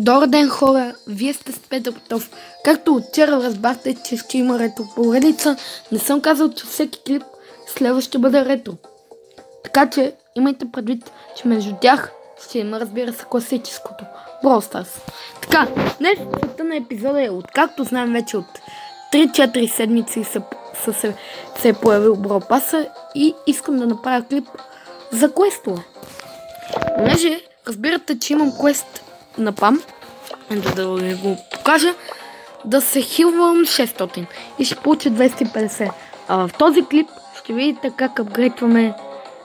Добър ден, хора! Вие сте с Петър Петров. Както вчера разбрахте, че ще има ретро поредица, не съм казал, че всеки клип следва ще бъде ретро. Така че имайте предвид, че между тях ще има, разбира се, класическото. Brawl. Така, днес на епизода е, откакто знаем вече от 3-4 седмици са, са се, се е появил Brawl и искам да направя клип за квестове. Понеже разбирате, че имам квест на пам, да, да ви го покажа, да се хилвам 600 и ще получа 250. А в този клип ще видите как апгрейдваме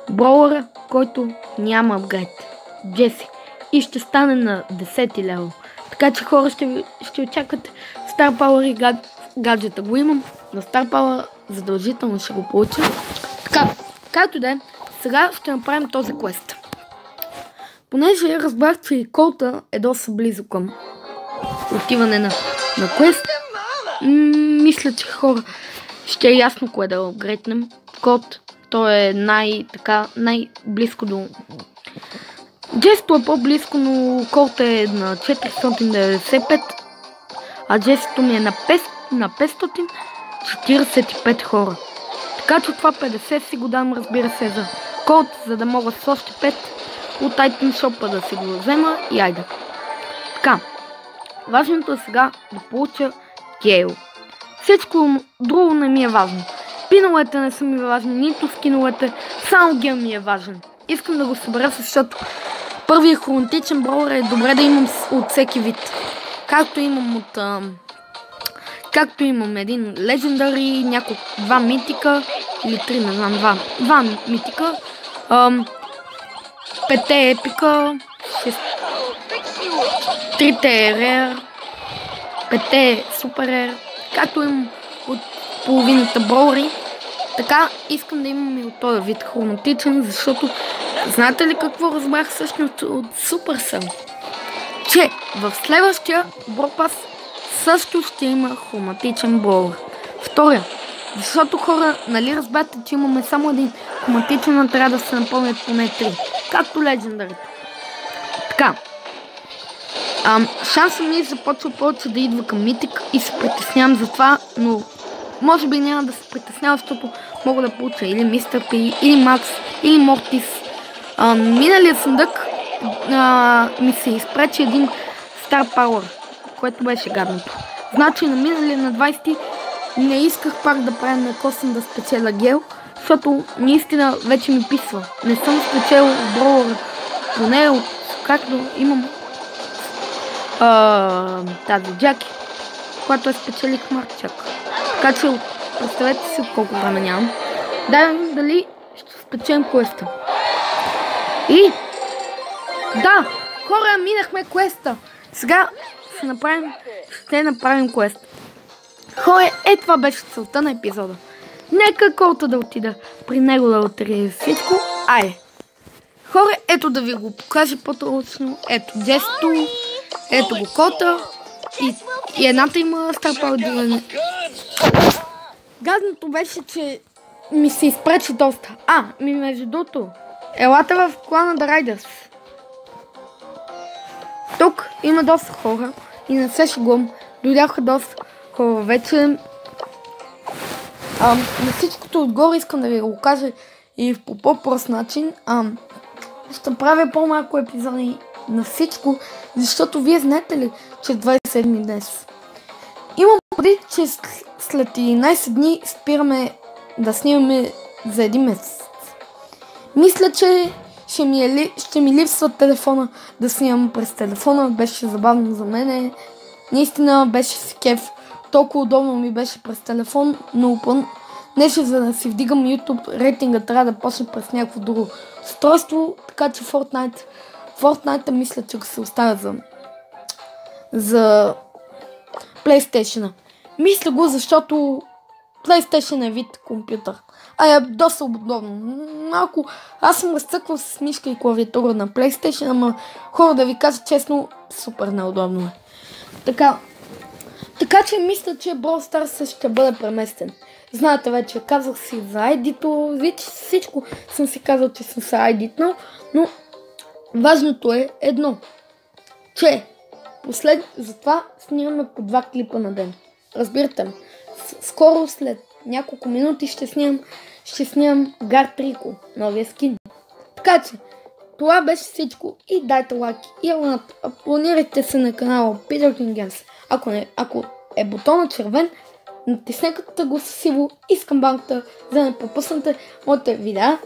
броуъра, който няма апгрейд. Джеси. И ще стане на 10 лево. Така че хора ще, ще очаквате Star Power и гад, гаджета го имам. На Star Power задължително ще го получа. Така, както да е, сега ще направим този квест. Понеже разбрах, че и колта е доста близо към отиване на, на квест, мисля, че хора ще е ясно кое да апгрейднем. Код, той е най-така, най-близко до... Джесто е по-близко, но колта е на 495, а джесто ми е на, 5, на 545 хора. Така че това 50 си го дам, разбира се, за код, за да мога с още 5 от Item Shop да си го взема и айде. Така, важното е сега да получа гейл. Всичко друго не ми е важно. Пиновете не са ми важни, нито скиновете, само гел ми е важен. Искам да го събера, защото първият хронотичен броуър е добре да имам от всеки вид. Както имам от... Както имам един легендари, няколко, два митика, или три, не знам, два, два митика, ам, пете епика, трите рер, пете супер рер, както имам от половината броури, така искам да имам и от този вид хроматичен, защото знаете ли какво разбрах всъщност от Supercell? Че в следващия Бропас също ще има хроматичен броуър. Втория, защото хора, нали разбрате, че имаме само един хроматичен, но трябва да се напълнят поне три. Както легендарите. Така. Ам, шанса ми започва повече да идва към Митик и се притеснявам за това, но може би няма да се притеснявам, защото мога да получа или Мистер Пи, или Макс, или Мортис. А, миналият съндък а, ми се изпречи един Star Power, което беше гадното. Значи на миналия на 20 не исках пак да правя на косъм да спечеля гел, защото наистина вече ми писва. Не съм спечел броуър, поне от както имам а, тази джаки, която е спечелих Марчак. Така че представете си колко време нямам. Дай дали ще спечем квеста. И да, хора, минахме квеста. Сега ще направим, ще направим квест. Хора, е това беше целта на епизода. Нека колта да отида при него да отрие всичко. Ай! Хора, ето да ви го покажа по-точно. Ето десето, ето го кота и, и едната има старпал дилане. Газното беше, че ми се изпречи доста. А, ми между другото, елате в клана да Райдърс. Тук има доста хора и не се шегувам. Дойдяха доста хора вече. А, на всичкото отгоре искам да ви го кажа и по по-прост начин. А, ще правя по-малко епизоди на всичко, защото вие знаете ли, че 27 днес. Имам преди, че след 11 дни спираме да снимаме за един месец. Мисля, че ще ми, е, ще ми липсва телефона да снимам през телефона. Беше забавно за мене. Наистина беше си кеф. Толкова удобно ми беше през телефон, но Днес, за да си вдигам YouTube рейтинга, трябва да почне през някакво друго устройство, така че Fortnite, Fortnite мисля, че се оставя за, за PlayStation. Мисля го, защото PlayStation е вид компютър. А е доста удобно. Малко. Аз съм разцъквал с мишка и клавиатура на PlayStation, ама хора да ви кажа честно, супер неудобно е. Така. Така че мисля, че Brawl Stars ще бъде преместен. Знаете вече, казах си за ID-то, вече всичко съм си казал, че съм се id но важното е едно, че Послед... Затова снимаме по два клипа на ден. Разбирате ме. Скоро след няколко минути ще снимам, ще снимам Гард Рико, новия скин. Така че, това беше всичко и дайте лайк и абонирайте се на канала Peter King Games. Ако, не, ако е бутона червен, натиснете го с сиво и с камбанката, за да не пропуснете моите видеа,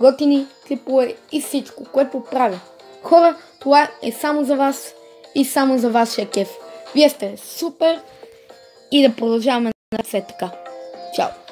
готини клипове и всичко, което правя. Хора, това е само за вас и само за вашия кеф. Вие сте супер и да продължаваме на все така. Чао!